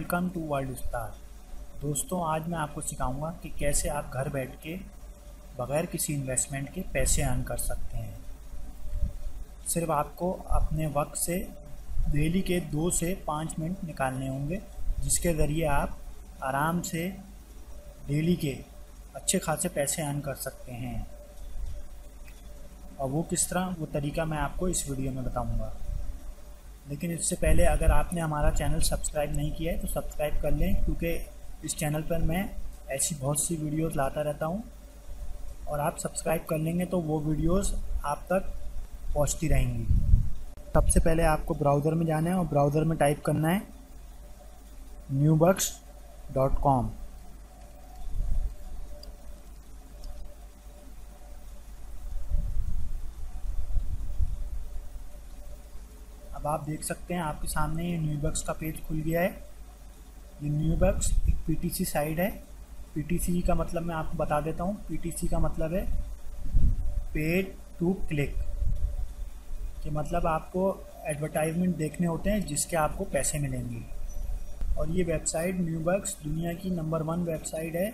Welcome to world star दोस्तों, आज मैं आपको सिखाऊँगा कि कैसे आप घर बैठ के बगैर किसी इन्वेस्टमेंट के पैसे अर्न कर सकते हैं। सिर्फ़ आपको अपने वक्त से डेली के दो से पाँच मिनट निकालने होंगे, जिसके ज़रिए आप आराम से डेली के अच्छे खासे पैसे अर्न कर सकते हैं। और वो किस तरह, वो तरीका मैं आपको इस वीडियो में बताऊँगा। लेकिन इससे पहले अगर आपने हमारा चैनल सब्सक्राइब नहीं किया है तो सब्सक्राइब कर लें, क्योंकि इस चैनल पर मैं ऐसी बहुत सी वीडियोस लाता रहता हूँ। और आप सब्सक्राइब कर लेंगे तो वो वीडियोस आप तक पहुँचती रहेंगी। सबसे पहले आपको ब्राउज़र में जाना है और ब्राउज़र में टाइप करना है न्यू बक्स डॉट कॉम अब आप देख सकते हैं, आपके सामने ये न्यूबक्स का पेज खुल गया है। ये न्यूबक्स एक पीटीसी साइट है। पीटीसी का मतलब मैं आपको बता देता हूँ। पीटीसी का मतलब है पेड टू क्लिक कि मतलब आपको एडवर्टाइजमेंट देखने होते हैं जिसके आपको पैसे मिलेंगे। और ये वेबसाइट न्यूबक्स दुनिया की नंबर वन वेबसाइट है।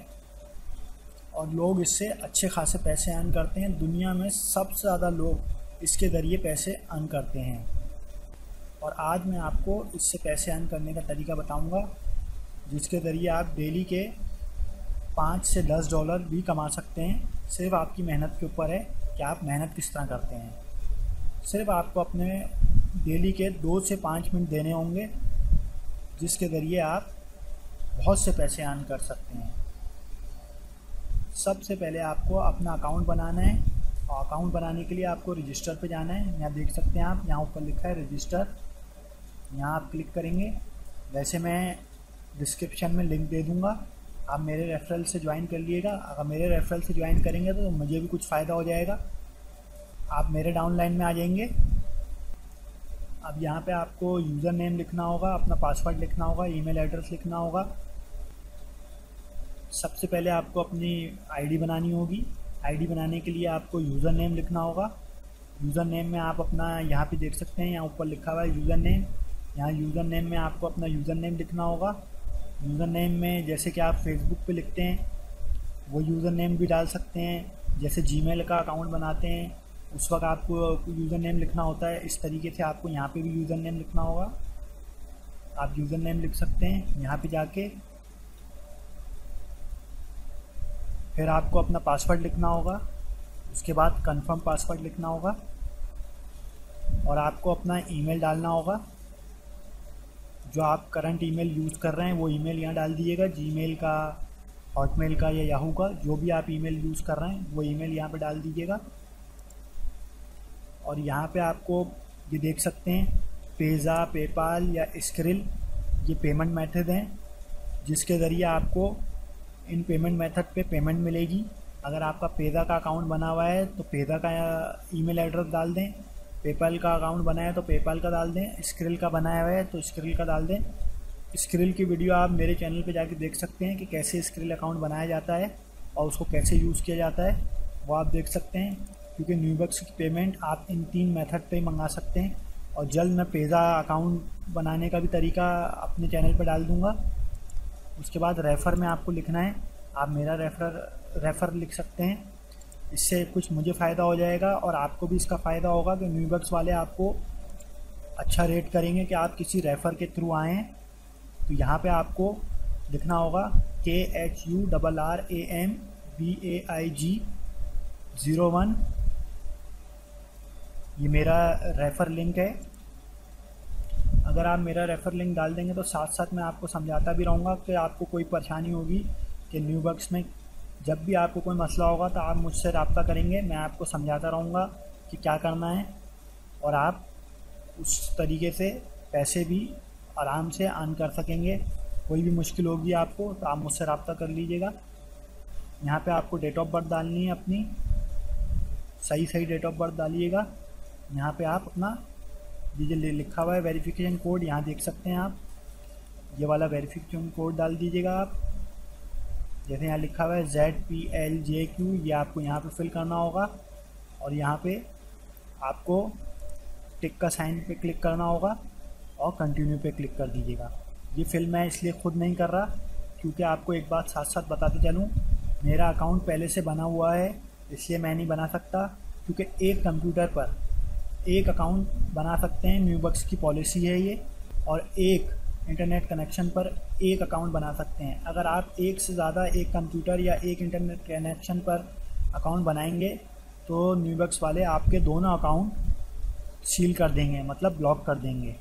और लोग इससे अच्छे खासे पैसे अर्न करते हैं। दुनिया में सबसे ज़्यादा लोग इसके ज़रिए पैसे अर्न करते हैं। और आज मैं आपको इससे पैसे अर्न करने का तरीका बताऊँगा, जिसके ज़रिए आप डेली के पाँच से दस डॉलर भी कमा सकते हैं। सिर्फ़ आपकी मेहनत के ऊपर है कि आप मेहनत किस तरह करते हैं। सिर्फ़ आपको अपने डेली के दो से पाँच मिनट देने होंगे, जिसके ज़रिए आप बहुत से पैसे अर्न कर सकते हैं। सबसे पहले आपको अपना अकाउंट बनाना है। और अकाउंट बनाने के लिए आपको रजिस्टर पे जाना है। यहाँ देख सकते हैं आप, यहाँ ऊपर लिखा है रजिस्टर यहाँ आप क्लिक करेंगे। वैसे मैं डिस्क्रिप्शन में लिंक दे दूँगा। आप मेरे रेफरल से ज्वाइन कर लिएगा। अगर मेरे रेफरल से ज्वाइन करेंगे तो मुझे भी कुछ फ़ायदा हो जाएगा। आप मेरे डाउनलाइन में आ जाएँगे। अब यहाँ पे आपको यूज़र नेम लिखना होगा, अपना पासवर्ड लिखना होगा ईमेल एड्रेस लिखना होगा। सबसे पहले आपको अपनी आईडी बनानी होगी। आईडी बनाने के लिए आपको यूज़र नेम लिखना होगा। यूज़र नेम में आप अपना यहाँ पे देख सकते हैं, यहाँ ऊपर लिखा हुआ है यूज़र नेम यहाँ यूज़र नेम में आपको अपना यूज़र नेम लिखना होगा। यूज़र नेम में जैसे कि आप फेसबुक पे लिखते हैं, वो यूज़र नेम भी डाल सकते हैं। जैसे जीमेल का अकाउंट बनाते हैं, उस वक्त आपको यूज़र नेम लिखना होता है। इस तरीके से आपको यहाँ पे भी यूज़र नेम लिखना होगा। आप यूज़र नेम लिख सकते हैं यहाँ पे जाके। फिर आपको अपना पासवर्ड लिखना होगा। उसके बाद कंफर्म पासवर्ड लिखना होगा। और आपको अपना ईमेल डालना होगा। जो आप करंट ईमेल यूज़ कर रहे हैं, वो ईमेल यहाँ डाल दीजिएगा जीमेल का हॉटमेल का या याहू का, जो भी आप ईमेल यूज़ कर रहे हैं, वो ईमेल यहाँ पे डाल दीजिएगा। और यहाँ पे आपको ये देख सकते हैं पेज़ा पेपाल या स्क्रिल ये पेमेंट मेथड हैं, जिसके ज़रिए आपको इन पेमेंट मेथड पे पेमेंट मिलेगी। अगर आपका पेज़ा का अकाउंट बना हुआ है तो पेज़ा का ईमेल एड्रेस डाल दें। पेपल का अकाउंट बनाया तो पेपाल का डाल दें, स्क्रिल का बनाया हुआ है तो स्क्रिल का डाल दें। स्क्रिल की वीडियो आप मेरे चैनल पे जाके देख सकते हैं कि कैसे स्क्रिल अकाउंट बनाया जाता है और उसको कैसे यूज़ किया जाता है, वो आप देख सकते हैं। क्योंकि न्यूबक्स की पेमेंट आप इन तीन मेथड पे मंगा सकते हैं। और जल्द मैं पेज़ा अकाउंट बनाने का भी तरीका अपने चैनल पर डाल दूँगा। उसके बाद रेफ़र में आपको लिखना है। आप मेरा रेफ़र रेफ़र लिख सकते हैं। इससे कुछ मुझे फ़ायदा हो जाएगा और आपको भी इसका फ़ायदा होगा कि न्यूबक्स वाले आपको अच्छा रेट करेंगे कि आप किसी रेफ़र के थ्रू आएँ तो यहाँ पे आपको लिखना होगा K H U double R A M B A I G zero one ये मेरा रेफ़र लिंक है। अगर आप मेरा रेफ़र लिंक डाल देंगे तो साथ साथ मैं आपको समझाता भी रहूँगा कि आपको कोई परेशानी होगी कि न्यूबक्स में जब भी आपको कोई मसला होगा तो आप मुझसे रबता करेंगे, मैं आपको समझाता रहूँगा कि क्या करना है और आप उस तरीके से पैसे भी आराम से अर्न कर सकेंगे। कोई भी मुश्किल होगी आपको तो आप मुझसे रबता कर लीजिएगा। यहाँ पे आपको डेट ऑफ़ बर्थ डालनी है अपनी। सही सही डेट ऑफ़ बर्थ डालिएगा। यहाँ पे आप अपना ये लिखा हुआ है वेरिफिकेशन कोड यहाँ देख सकते हैं आप। ये वाला वेरिफिकेशन कोड डाल दीजिएगा आप। जैसे यहाँ लिखा हुआ है Z P L J Q ये आपको यहाँ पे फिल करना होगा और यहाँ पे आपको टिक का साइन पे क्लिक करना होगा और कंटिन्यू पे क्लिक कर दीजिएगा। ये फिल मैं इसलिए खुद नहीं कर रहा क्योंकि आपको एक बात साथ साथ बताते चलूँ। मेरा अकाउंट पहले से बना हुआ है, इसलिए मैं नहीं बना सकता क्योंकि एक कंप्यूटर पर एक अकाउंट बना सकते हैं। न्यू बक्स की पॉलिसी है ये और एक इंटरनेट कनेक्शन पर एक अकाउंट बना सकते हैं। अगर आप एक से ज़्यादा एक कंप्यूटर या एक इंटरनेट कनेक्शन पर अकाउंट बनाएँगे तो न्यूबक्स वाले आपके दोनों अकाउंट सील कर देंगे मतलब ब्लॉक कर देंगे।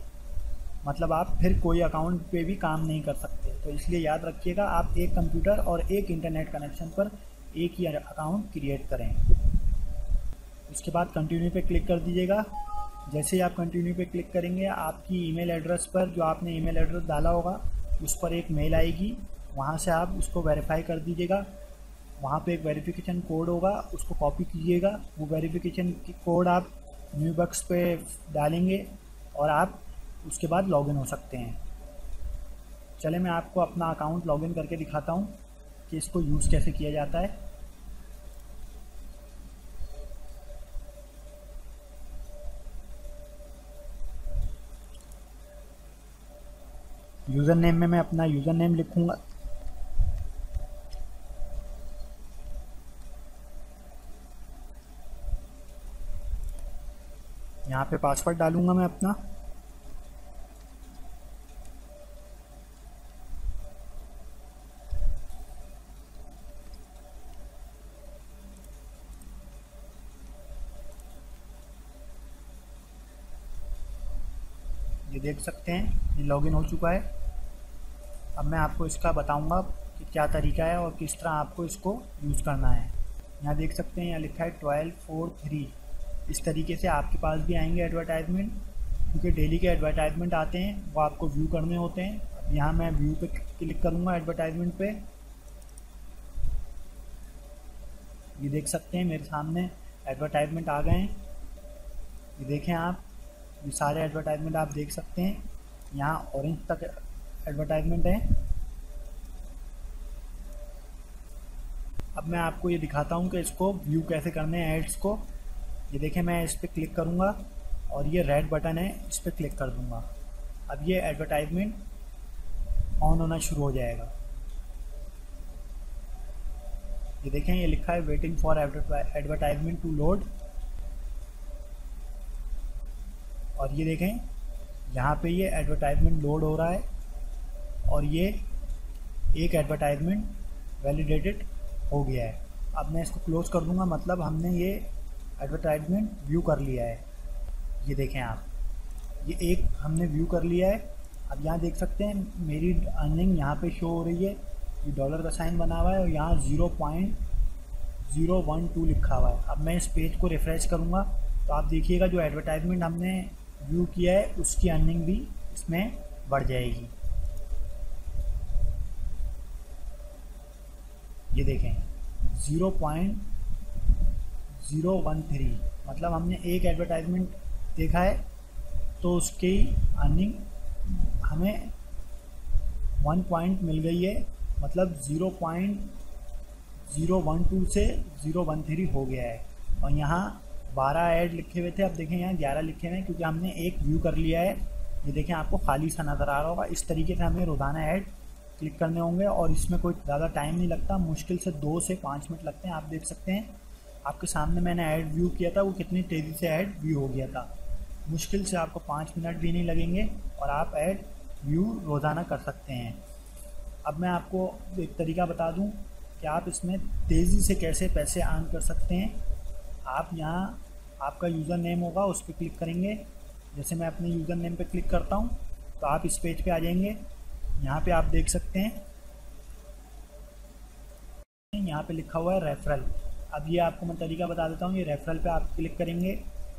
मतलब आप फिर कोई अकाउंट पे भी काम नहीं कर सकते। तो इसलिए याद रखिएगा, आप एक कंप्यूटर और एक इंटरनेट कनेक्शन पर एक ही अकाउंट क्रिएट करें। उसके बाद कंटिन्यू पे क्लिक कर दीजिएगा। जैसे ही आप कंटिन्यू पे क्लिक करेंगे, आपकी ईमेल एड्रेस पर जो आपने ईमेल एड्रेस डाला होगा, उस पर एक मेल आएगी। वहाँ से आप उसको वेरीफाई कर दीजिएगा। वहाँ पे एक वेरिफिकेशन कोड होगा, उसको कॉपी कीजिएगा। वो वेरिफिकेशन कोड आप न्यू बक्स पे डालेंगे और आप उसके बाद लॉगिन हो सकते हैं। चले, मैं आपको अपना अकाउंट लॉगिन करके दिखाता हूँ कि इसको यूज़ कैसे किया जाता है। यूज़र नेम में मैं अपना यूज़र नेम लिखूँगा। यहाँ पे पासवर्ड डालूँगा मैं अपना। ये देख सकते हैं, ये लॉगिन हो चुका है। अब मैं आपको इसका बताऊँगा कि क्या तरीका है और किस तरह आपको इसको यूज़ करना है। यहाँ देख सकते हैं, यहाँ लिखा है ट्वेल्व फोर थ्री। इस तरीके से आपके पास भी आएँगे एडवर्टाइजमेंट क्योंकि डेली के एडवर्टाइजमेंट आते हैं, वो आपको व्यू करने होते हैं। यहाँ मैं व्यू पे क्लिक करूँगा एडवर्टाइजमेंट पे। ये देख सकते हैं, मेरे सामने एडवर्टाइजमेंट आ गए हैं। ये देखें आप, ये सारे एडवर्टाइजमेंट आप देख सकते हैं। यहाँ ऑरेंज तक एडवर्टाइजमेंट है। अब मैं आपको ये दिखाता हूँ कि इसको व्यू कैसे करने हैं एड्स को। ये देखें मैं इस पर क्लिक करूँगा और ये रेड बटन है, इस पर क्लिक कर दूँगा। अब ये एडवर्टाइजमेंट ऑन होना शुरू हो जाएगा। ये देखें, ये लिखा है waiting for advertisement to load और ये देखें, यहाँ पे ये एडवर्टाइजमेंट लोड हो रहा है। और ये एक एडवर्टाइजमेंट वैलिडेटेड हो गया है। अब मैं इसको क्लोज कर दूँगा मतलब हमने ये एडवर्टाइजमेंट व्यू कर लिया है। ये देखें आप। ये एक हमने व्यू कर लिया है। अब यहाँ देख सकते हैं, मेरी अर्निंग यहाँ पे शो हो रही है। ये डॉलर का साइन बना हुआ है और यहाँ zero point zero one two लिखा हुआ है। अब मैं इस पेज को रिफ़्रेश करूँगा। तो आप देखिएगा, जो एडवर्टाइजमेंट हमने व्यू किया है, उसकी अर्निंग भी इसमें बढ़ जाएगी। ये देखें zero point zero one three मतलब हमने एक एडवर्टाइजमेंट देखा है तो उसकी अर्निंग हमें वन पॉइंट मिल गई है मतलब zero point zero one two से ज़ीरो वन थ्री हो गया है। और यहाँ बारह ऐड लिखे हुए थे, अब देखें यहाँ ग्यारह लिखे हुए हैं, क्योंकि हमने एक व्यू कर लिया है। ये देखें, आपको खाली सा नज़र आ रहा होगा, इस तरीके से हमें रोज़ाना ऐड क्लिक करने होंगे और इसमें कोई ज़्यादा टाइम नहीं लगता। मुश्किल से दो से पाँच मिनट लगते हैं, आप देख सकते हैं। आपके सामने मैंने ऐड व्यू किया था, वो कितनी तेज़ी से ऐड व्यू हो गया था। मुश्किल से आपको पाँच मिनट भी नहीं लगेंगे और आप ऐड व्यू रोज़ाना कर सकते हैं। अब मैं आपको एक तरीका बता दूँ कि आप इसमें तेज़ी से कैसे पैसे अर्न कर सकते हैं। आप यहाँ आपका यूज़र नेम होगा, उस पर क्लिक करेंगे। जैसे मैं अपने यूज़र नेम पर क्लिक करता हूँ तो आप इस पेज पे आ जाएँगे। यहाँ पे आप देख सकते हैं। यहाँ पे लिखा हुआ है रेफरल अब ये आपको मैं तरीका बता देता हूँ, ये रेफरल पे आप क्लिक करेंगे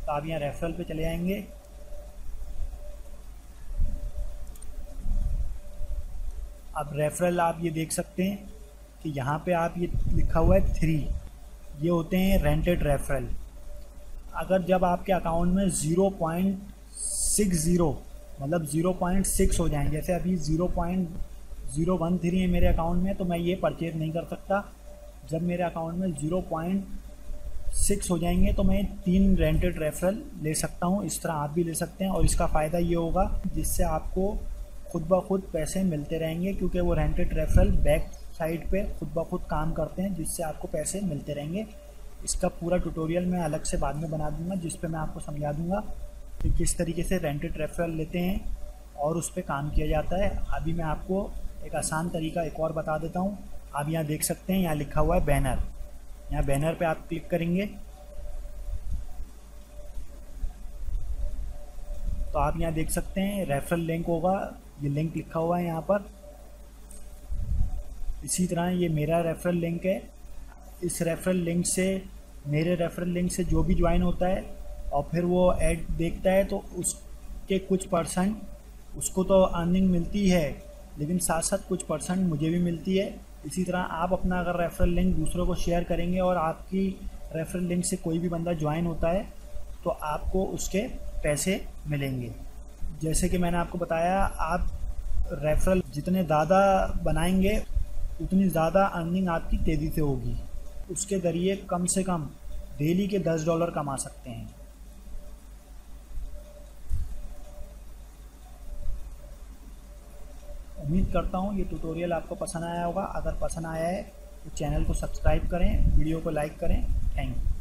तो आप यहाँ रेफरल पे चले जाएँगे अब रेफरल आप ये देख सकते हैं कि यहाँ पे आप ये लिखा हुआ है थ्री ये होते हैं रेंटेड रेफरल अगर जब आपके अकाउंट में ज़ीरो पॉइंट सिक्स ज़ीरो मतलब ज़ीरो पॉइंट सिक्स हो जाएँ जैसे अभी zero point zero one three है मेरे अकाउंट में तो मैं ये परचेज नहीं कर सकता। जब मेरे अकाउंट में ज़ीरो पॉइंट सिक्स हो जाएँगे तो मैं तीन रेंटेड रेफरल ले सकता हूँ। इस तरह आप भी ले सकते हैं और इसका फ़ायदा ये होगा जिससे आपको खुद ब खुद पैसे मिलते रहेंगे, क्योंकि वो रेंटेड रेफरल बैक साइड पे खुद ब खुद काम करते हैं, जिससे आपको पैसे मिलते रहेंगे। इसका पूरा ट्यूटोरियल मैं अलग से बाद में बना दूँगा, जिस पे मैं आपको समझा दूँगा। कि किस तरीके से रेंटेड रेफरल लेते हैं और उस पर काम किया जाता है। अभी मैं आपको एक आसान तरीका एक और बता देता हूँ। आप यहाँ देख सकते हैं, यहाँ लिखा हुआ है बैनर यहाँ बैनर पे आप क्लिक करेंगे। तो आप यहाँ देख सकते हैं रेफरल लिंक होगा। ये लिंक लिखा हुआ है यहाँ पर। इसी तरह ये मेरा रेफरल लिंक है। इस रेफरल लिंक से, मेरे रेफरल लिंक से जो भी ज्वाइन होता है और फिर वो ऐड देखता है तो उसके कुछ परसेंट उसको तो अर्निंग मिलती है, लेकिन साथ साथ कुछ परसेंट मुझे भी मिलती है। इसी तरह आप अपना अगर रेफरल लिंक दूसरों को शेयर करेंगे और आपकी रेफरल लिंक से कोई भी बंदा ज्वाइन होता है तो आपको उसके पैसे मिलेंगे। जैसे कि मैंने आपको बताया, आप रेफरल जितने ज़्यादा बनाएँगे, उतनी ज़्यादा अर्निंग आपकी तेज़ी से होगी। उसके ज़रिए कम से कम डेली के दस डॉलर कमा सकते हैं। उम्मीद करता हूँ ये ट्यूटोरियल आपको पसंद आया होगा। अगर पसंद आया है तो चैनल को सब्सक्राइब करें, वीडियो को लाइक करें। Thank you